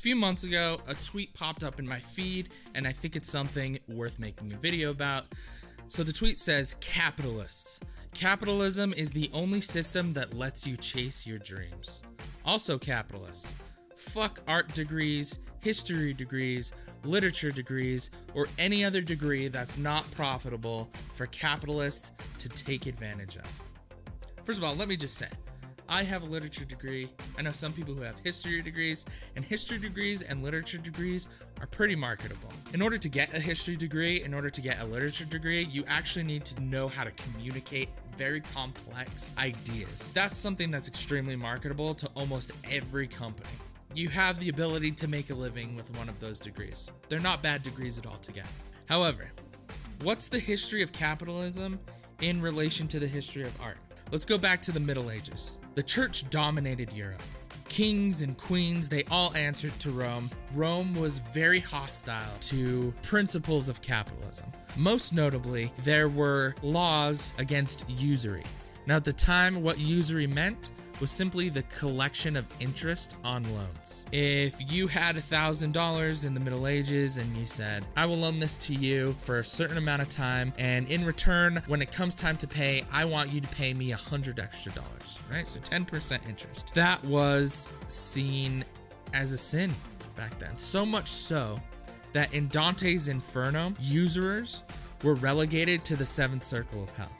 few months ago, a tweet popped up in my feed, and I think it's something worth making a video about. So the tweet says, Capitalists. Capitalism is the only system that lets you chase your dreams. Also, capitalists. Fuck art degrees, history degrees, literature degrees, or any other degree that's not profitable for capitalists to take advantage of. First of all, let me just say, I have a literature degree. I know some people who have history degrees, and history degrees and literature degrees are pretty marketable. In order to get a history degree, in order to get a literature degree, you actually need to know how to communicate very complex ideas. That's something that's extremely marketable to almost every company. You have the ability to make a living with one of those degrees. They're not bad degrees at all to get. However, what's the history of capitalism in relation to the history of art? Let's go back to the Middle Ages. The church dominated Europe. Kings and queens, they all answered to Rome. Rome was very hostile to principles of capitalism. Most notably, there were laws against usury. Now, at the time, what usury meant was simply the collection of interest on loans. If you had a thousand dollars in the Middle Ages and you said, I will loan this to you for a certain amount of time, and in return, when it comes time to pay, I want you to pay me a hundred extra dollars, right? So 10% interest. That was seen as a sin back then. So much so that in Dante's Inferno, usurers were relegated to the seventh circle of hell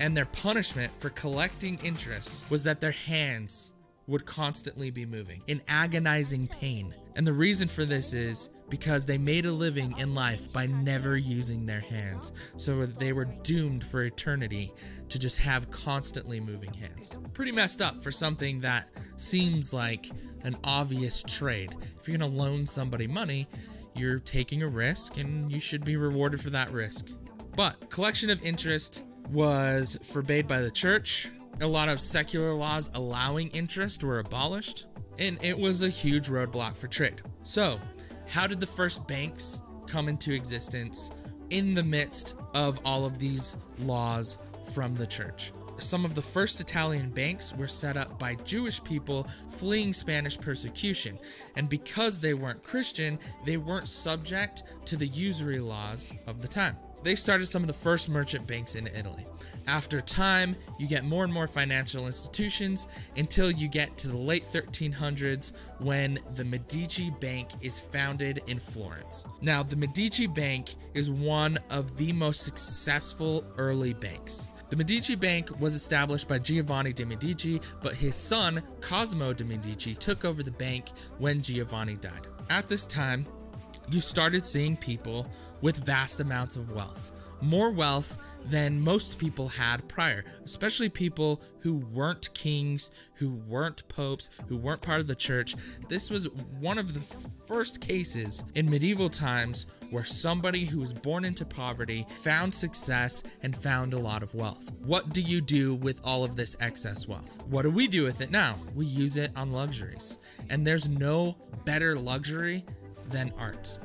and their punishment for collecting interest was that their hands would constantly be moving in agonizing pain. And the reason for this is because they made a living in life by never using their hands. So they were doomed for eternity to just have constantly moving hands. Pretty messed up for something that seems like an obvious trade. If you're gonna loan somebody money, you're taking a risk and you should be rewarded for that risk. But collection of interest was forbade by the church. A lot of secular laws allowing interest were abolished, and it was a huge roadblock for trade. So, how did the first banks come into existence in the midst of all of these laws from the church? Some of the first Italian banks were set up by Jewish people fleeing Spanish persecution, and because they weren't Christian, they weren't subject to the usury laws of the time. They started some of the first merchant banks in Italy. After time, you get more and more financial institutions until you get to the late 1300s when the Medici Bank is founded in Florence. Now, the Medici Bank is one of the most successful early banks. The Medici Bank was established by Giovanni de' Medici, but his son, Cosimo de' Medici, took over the bank when Giovanni died. At this time, you started seeing people with vast amounts of wealth. More wealth than most people had prior, especially people who weren't kings, who weren't popes, who weren't part of the church. This was one of the first cases in medieval times where somebody who was born into poverty found success and found a lot of wealth. What do you do with all of this excess wealth? What do we do with it now? We use it on luxuries. And there's no better luxury than art.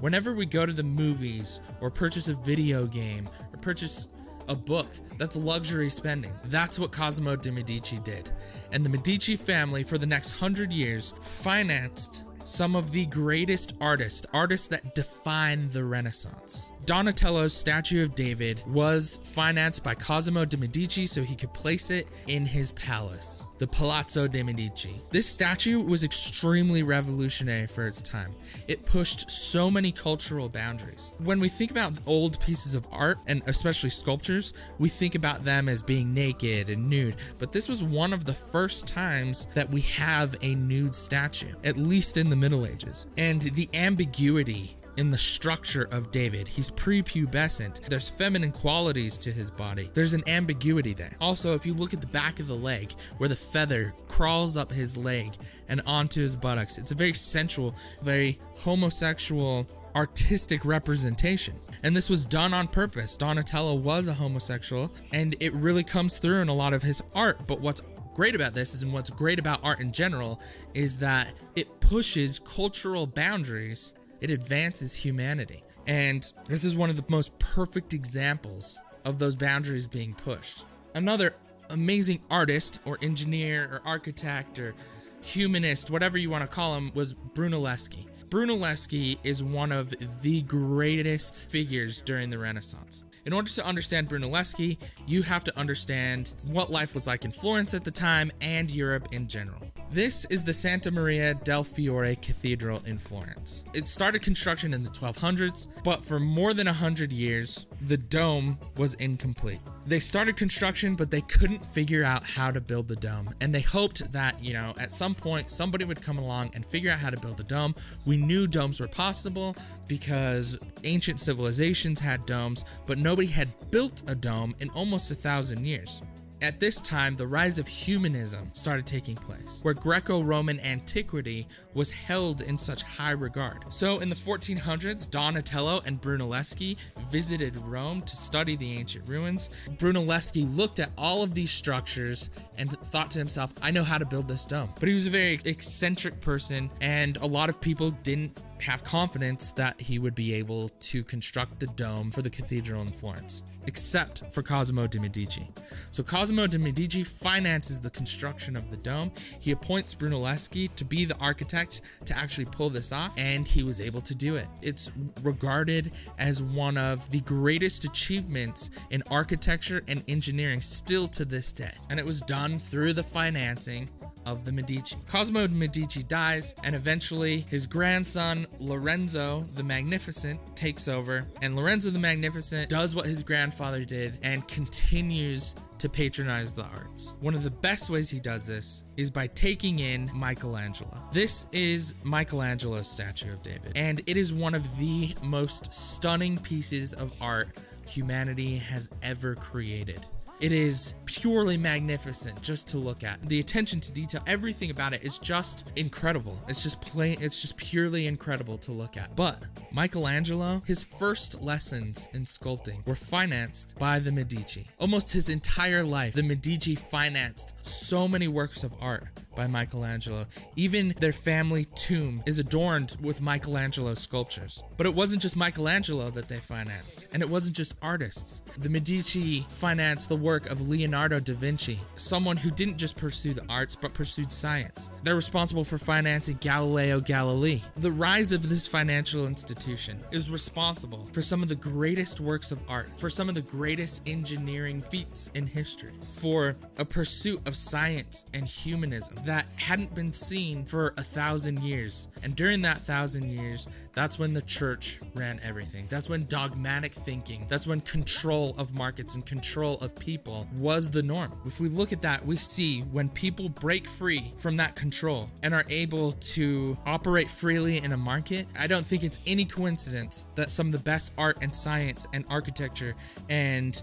Whenever we go to the movies or purchase a video game or purchase a book, that's luxury spending. That's what Cosimo de' Medici did. And the Medici family, for the next hundred years, financed some of the greatest artists, artists that define the Renaissance. Donatello's statue of David was financed by Cosimo de' Medici so he could place it in his palace, the Palazzo de' Medici. This statue was extremely revolutionary for its time. It pushed so many cultural boundaries. When we think about old pieces of art, and especially sculptures, we think about them as being naked and nude, but this was one of the first times that we have a nude statue, at least in the Middle Ages. And the ambiguity in the structure of David. He's prepubescent. There's feminine qualities to his body. There's an ambiguity there. Also, if you look at the back of the leg, where the feather crawls up his leg and onto his buttocks, it's a very sensual, very homosexual artistic representation. And this was done on purpose. Donatello was a homosexual, and it really comes through in a lot of his art. But what's great about this is and what's great about art in general is that it pushes cultural boundaries it advances humanity. And this is one of the most perfect examples of those boundaries being pushed. Another amazing artist or engineer or architect or humanist, whatever you want to call him, was Brunelleschi. Brunelleschi is one of the greatest figures during the Renaissance. In order to understand Brunelleschi, you have to understand what life was like in Florence at the time and Europe in general. This is the Santa Maria del Fiore Cathedral in Florence. It started construction in the 1200s, but for more than 100 years, the dome was incomplete. They started construction, but they couldn't figure out how to build the dome. And they hoped that, you know, at some point somebody would come along and figure out how to build a dome. We knew domes were possible because ancient civilizations had domes, but nobody had built a dome in almost a thousand years. At this time, the rise of humanism started taking place, where Greco Roman antiquity was held in such high regard. So, in the 1400s, Donatello and Brunelleschi visited Rome to study the ancient ruins. Brunelleschi looked at all of these structures and thought to himself, I know how to build this dome. But he was a very eccentric person, and a lot of people didn't have confidence that he would be able to construct the dome for the cathedral in Florence, except for Cosimo de' Medici. So Cosimo de' Medici finances the construction of the dome. He appoints Brunelleschi to be the architect to actually pull this off, and he was able to do it. It's regarded as one of the greatest achievements in architecture and engineering still to this day. And it was done through the financing of the Medici. Cosmo de' Medici dies, and eventually his grandson Lorenzo the Magnificent takes over, and Lorenzo the Magnificent does what his grandfather did and continues to patronize the arts. One of the best ways he does this is by taking in Michelangelo. This is Michelangelo's statue of David, and it is one of the most stunning pieces of art humanity has ever created. It is purely magnificent just to look at. The attention to detail, everything about it is just incredible. It's just plain, it's just purely incredible to look at. But Michelangelo, his first lessons in sculpting were financed by the Medici. Almost his entire life, the Medici financed so many works of art by Michelangelo. Even their family tomb is adorned with Michelangelo sculptures. But it wasn't just Michelangelo that they financed, and it wasn't just artists. The Medici financed the work of Leonardo da Vinci, someone who didn't just pursue the arts but pursued science. They're responsible for financing Galileo Galilei. The rise of this financial institution is responsible for some of the greatest works of art, for some of the greatest engineering feats in history, for a pursuit of science and humanism that hadn't been seen for a thousand years. And during that thousand years, that's when the church ran everything. That's when dogmatic thinking, that's when control of markets and control of people was the norm. If we look at that, we see when people break free from that control and are able to operate freely in a market, I don't think it's any coincidence that some of the best art and science and architecture and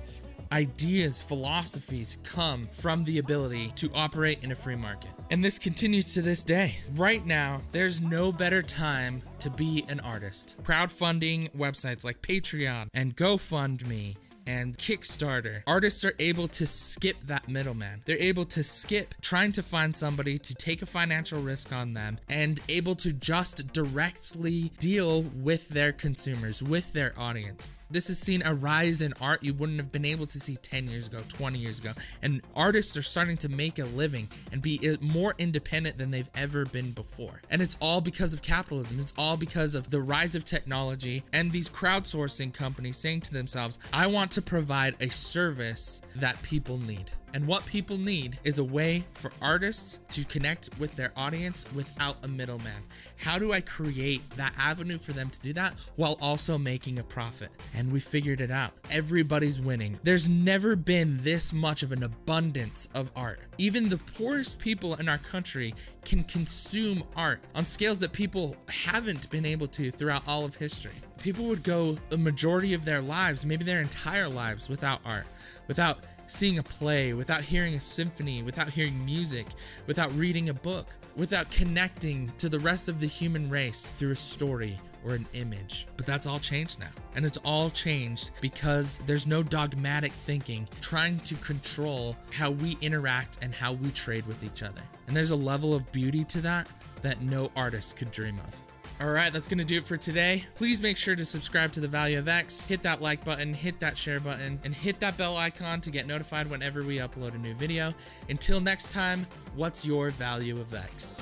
ideas, philosophies come from the ability to operate in a free market. And this continues to this day. Right now, there's no better time to be an artist. Crowdfunding websites like Patreon and GoFundMe and Kickstarter, artists are able to skip that middleman. They're able to skip trying to find somebody to take a financial risk on them and able to just directly deal with their consumers, with their audience this has seen a rise in art you wouldn't have been able to see 10 years ago, 20 years ago. And artists are starting to make a living and be uh, more independent than they've ever been before. And it's all because of capitalism. It's all because of the rise of technology and these crowdsourcing companies saying to themselves, I want to provide a service that people need. And what people need is a way for artists to connect with their audience without a middleman. How do I create that avenue for them to do that while also making a profit? And we figured it out. Everybody's winning. There's never been this much of an abundance of art. Even the poorest people in our country can consume art on scales that people haven't been able to throughout all of history. People would go the majority of their lives, maybe their entire lives, without art, without seeing a play, without hearing a symphony, without hearing music, without reading a book, without connecting to the rest of the human race through a story or an image. But that's all changed now. And it's all changed because there's no dogmatic thinking trying to control how we interact and how we trade with each other. And there's a level of beauty to that that no artist could dream of. All right, that's going to do it for today. Please make sure to subscribe to The Value of X, hit that like button, hit that share button, and hit that bell icon to get notified whenever we upload a new video. Until next time, what's your value of X?